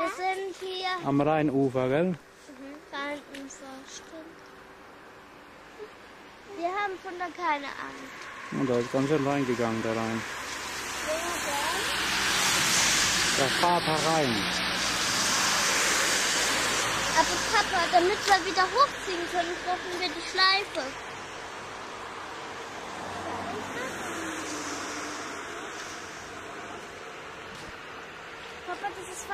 Wir sind hier Am Rheinufer, gell? Mhm. Rheinufer, stimmt. Wir haben von da keine Angst. Und da ist ganz schön reingegangen, der Rhein. Der Vater Rhein. Aber Papa, damit wir wieder hochziehen können, brauchen wir die Schleife. Papa, das ist